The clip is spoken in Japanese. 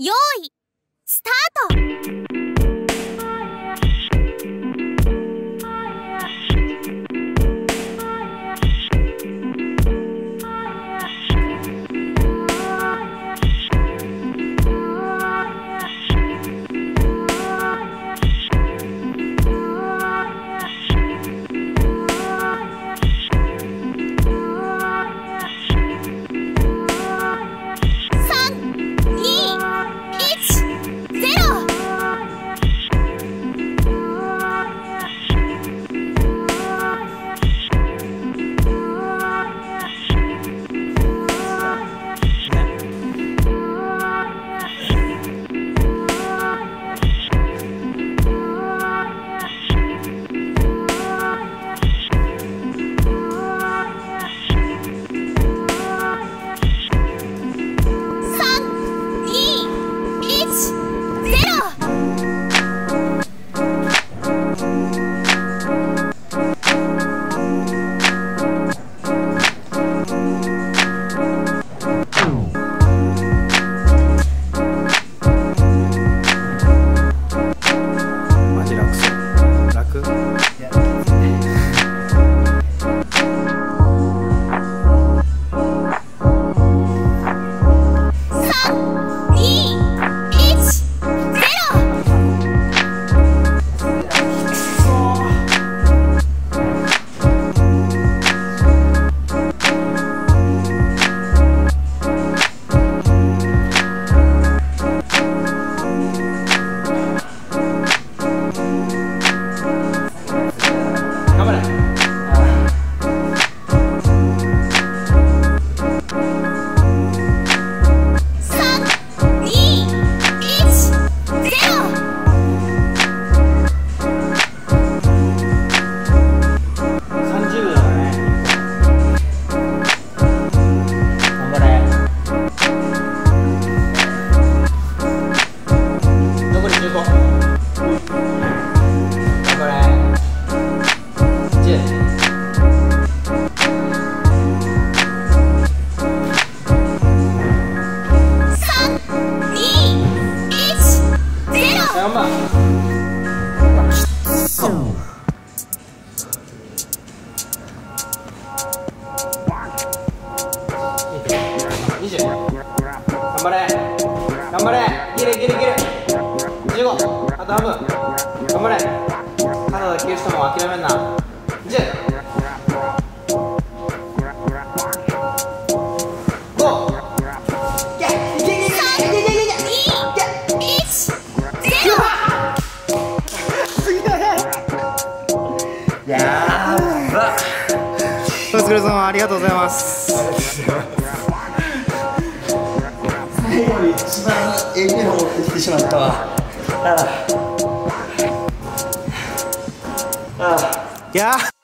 用意スタート。まあ。そう頑張れ。頑張れ。ギリギリギリ。あと半分。頑張れ。カナダる人も諦めんな。疲れ様ありがとうございます。最後に一番えぐいの持ってきてしまったわ。ああ。ああ。いやー